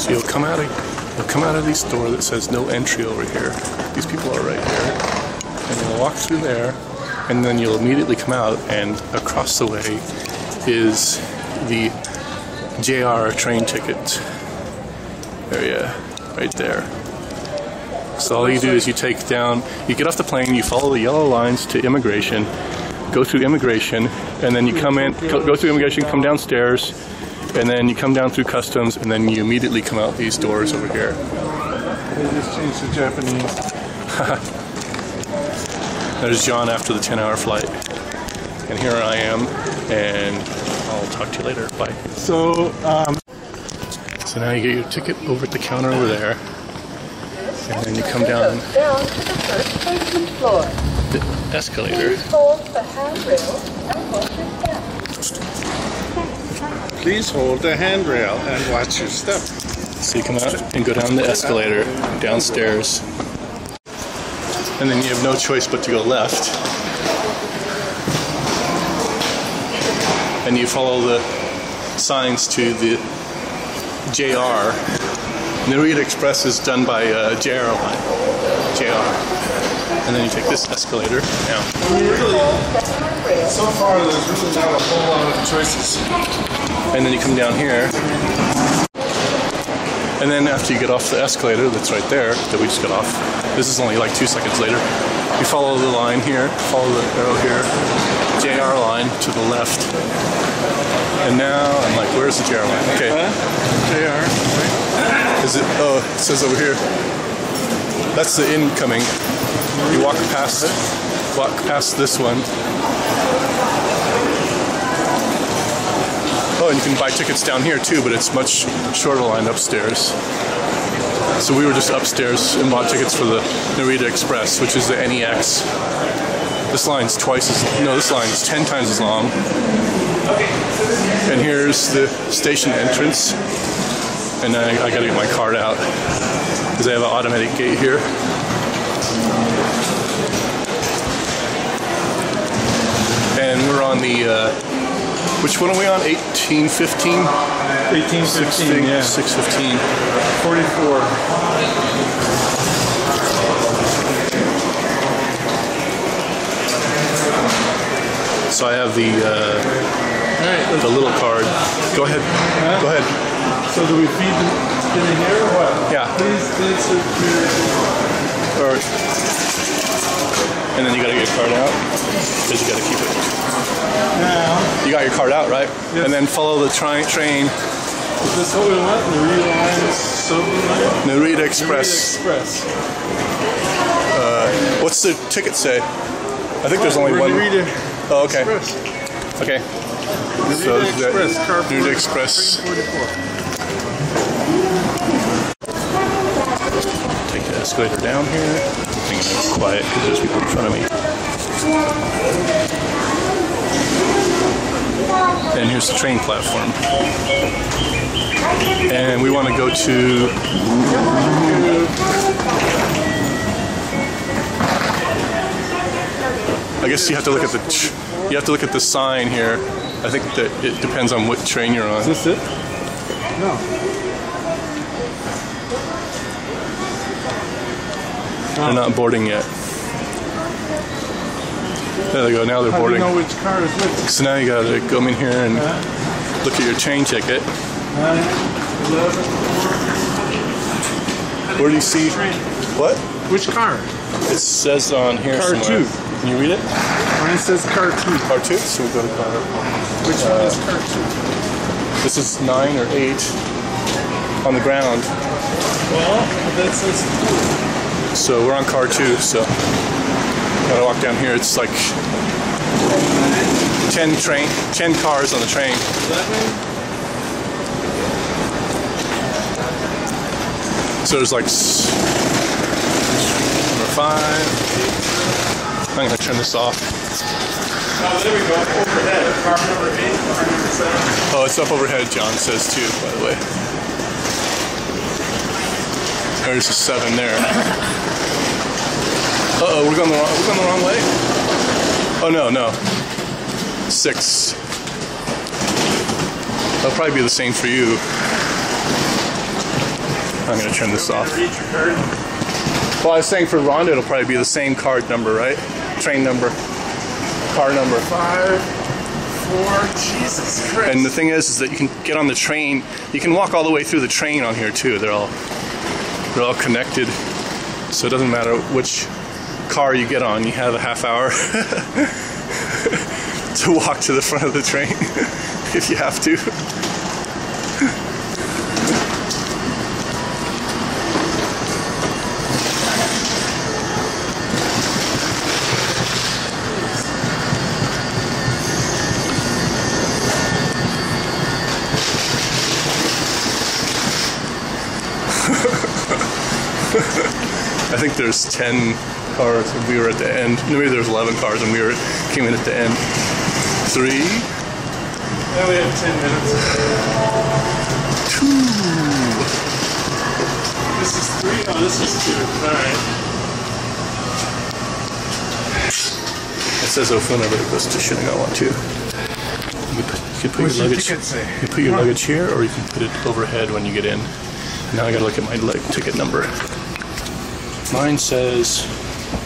So you'll come out of you'll come out of this door that says no entry over here. These people are right here, and you'll walk through there, and then you'll immediately come out, and across the way is the JR train ticket area right there. So all you do is you take down, you get off the plane, you follow the yellow lines to immigration, go through immigration, and then you come in, go, through immigration, come downstairs, and then you come down through customs, and then you immediately come out these doors over here. They just changed to Japanese. There's John after the 10-hour flight, and here I am, and I'll talk to you later. Bye. So, um, So now you get your ticket over at the counter over there, and then you come down Down to the first basement floor. the escalator. Please hold the handrail and watch your step. Please hold the handrail and watch your step. So you come out and go down the escalator downstairs. And then you have no choice but to go left. And you follow the signs to the JR. Narita Express is done by uh, JR line. JR. And then you take this escalator down. So far, there's really not a whole lot of choices. And then you come down here. And then after you get off the escalator that's right there that we just got off, this is only like two seconds later. You follow the line here, follow the arrow here, JR line to the left. And now I'm like, where's the JR line? Okay, JR. is it? Oh, it says over here. That's the incoming. You walk past, walk past this one. Oh, and you can buy tickets down here too, but it's much shorter line upstairs. So we were just upstairs and bought tickets for the Narita Express, which is the NEX. This line's twice as no, this line's ten times as long. And here's the station entrance. And I, I gotta get my card out because I have an automatic gate here. And we're on the uh, which one are we on? 1815? 1815, yeah. 615. 44. So I have the uh, right, the little card. Go ahead. Go ahead. so do we feed them in here or what? Yeah. Please your... Or, and then you gotta get your card out. Because you gotta keep it. Now, You got your card out, right? Yes. And then follow the tri- train, is this what we want? Real line line? Narita Express. Express. Uh, what's the ticket say? I think there's only one. Narita Oh, okay. Express. Okay. Narita So Express. that, Car Narita Express. Take the escalator down here. Hang on, quiet because there's people in front of me. And here's the train platform. And we want to go to. I guess you have to look at the you have to look at the sign here. I think that it depends on what train you're on. Is this it? No. They're not boarding yet. There they go. Now they're How do you boarding. know which car is which? So now you gotta come in here and uh-huh. look at your train ticket. Nine, eleven. Where do you see what? Which car? It says on here Car somewhere. two. Can you read it? Mine says car two. Car two. So we go to car. Which one is uh, car two? This is nine or eight on the ground. Well, that says So we're on car two. So gotta walk down here. It's like ten train, ten cars on the train. So there's like number five. I'm gonna turn this off. Oh, there we go. Overhead. Car number eight, car number seven. Oh, it's up overhead, John says too, by the way. There's a seven there. Uh oh, we're going the wrong we're going the wrong way? Oh no, no. Six. That'll probably be the same for you. I'm gonna turn this off. Read your card. Well, I was saying for Rhonda, it'll probably be the same card number, right? Train number, car number. Five, four, Jesus Christ. And the thing is, is that you can get on the train. You can walk all the way through the train on here too. They're all they're all connected, so it doesn't matter which car you get on. You have a half hour to walk to the front of the train if you have to. Think there's 10 cars and we were at the end. Maybe there's 11 cars and we were came in at the end. Three, Now we have 10 minutes. two. This is three? Oh, this is two. Alright. It says Ofuna, but it goes to Shinagawa too. You put, you can put What's your luggage. You put your luggage here, or you can put it overhead when you get in. Now I gotta look at my leg ticket number. Mine says,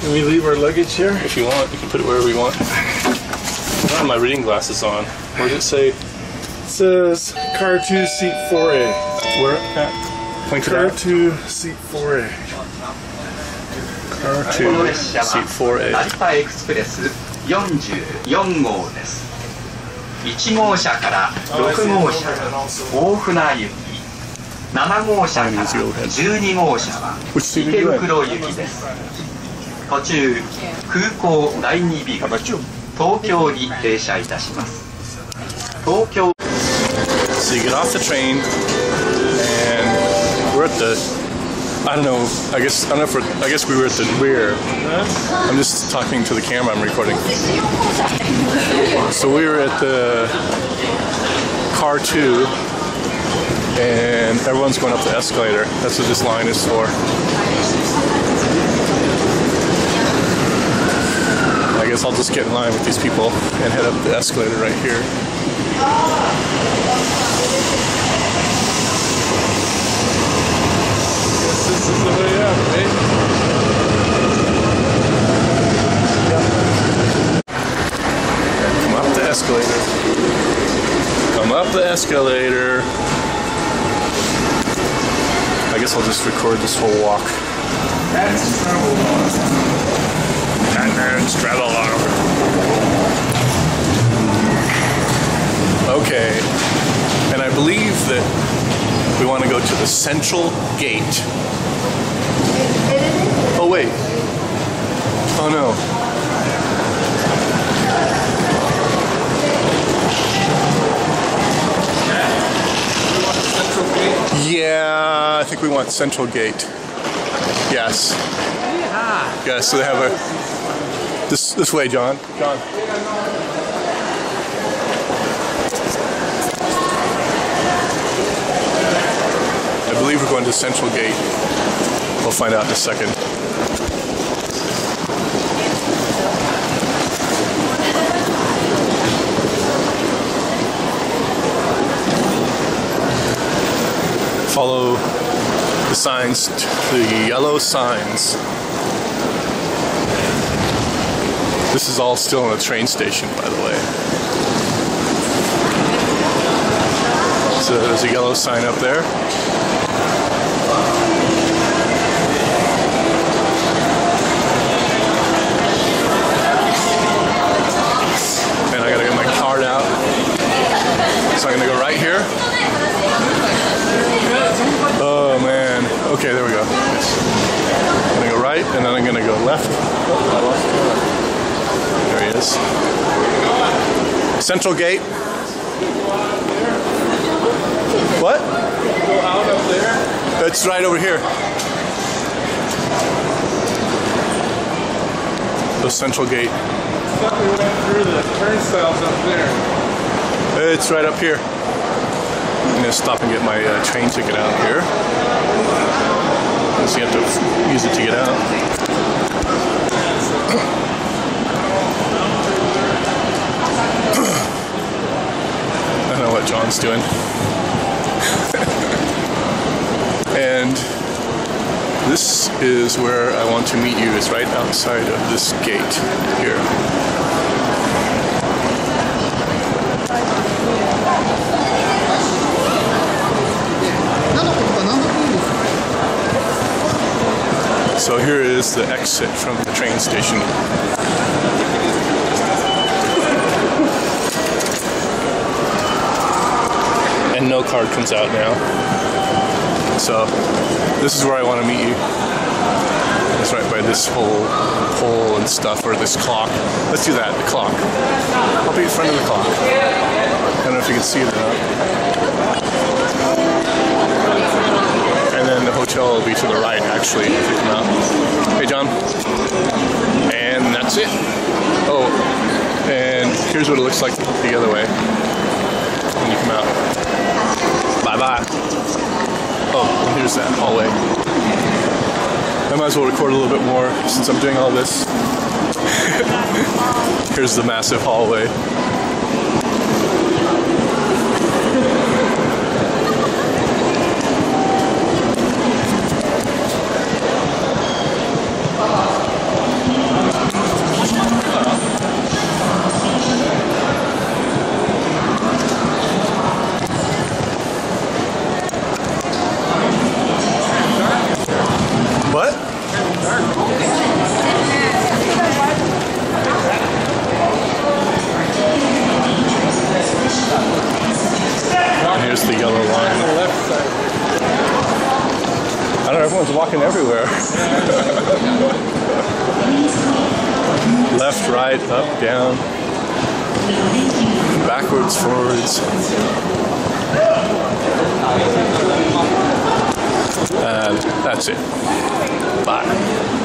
Can we leave our luggage here? if you want, you can put it wherever you want. I don't have my reading glasses on. Where does it say? It says car 2, seat 4A. Where at? Point to Car that. 2, seat 4A. Car こ two, の列車 seat 4A. は成田エクスプレス44号です1号車から6号車が大船行き 7号車から12号車は池袋行きです途中空港第2ビル東京に停車いたします東京 So you get off the train, and we're at the. I don't know. I guess I don't know if we're, I guess we were at the rear. I'm just talking to the camera. I'm recording. So we were at the car two, and everyone's going up the escalator. That's what this line is for. I guess I'll just get in line with these people and head up the escalator right here. This is the way up? Come up the escalator. Come up the escalator. Guess I'll just record this whole walk. That's trouble. And then straddle along. Okay. And I believe that we want to go to the central gate. Oh, wait. Oh, no. Yeah, I think we want Central Gate. Yes. Yes, so they have a. This this way, John. John. I believe we're going to Central Gate. We'll find out in a second. Follow the signs, the yellow signs. This is all still in a train station, by the way. So there's a yellow sign up there. And I gotta get my card out. So I'm gonna go right here. Oh man. Okay, there we go. I'm gonna go right and then I'm gonna go left. Oh, I lost the card. There he is. Central Gate. What? Go out up there. It's right over here. The Central Gate. We went through the turnstiles up there. It's right up here. I'm gonna stop and get my uh, train ticket out here. Guess you have to use it to get out. John's doing. And this is where I want to meet you. It's right outside of this gate here. So here is the exit from the train station. No card comes out now. So this is where I want to meet you. It's right by this whole pole and stuff, or this clock. Let's do that, the clock. I'll be in front of the clock. I don't know if you can see it or not. And then the hotel will be to the right, actually, if you come out. Hey, John. And that's it. Oh, and here's what it looks like the other way when you come out. Oh, here's that hallway. I might as well record a little bit more since I'm doing all this. here's the massive hallway. The yellow line. I don't know, everyone's walking everywhere. Left, right, up, down. Backwards, forwards. And that's it. Bye.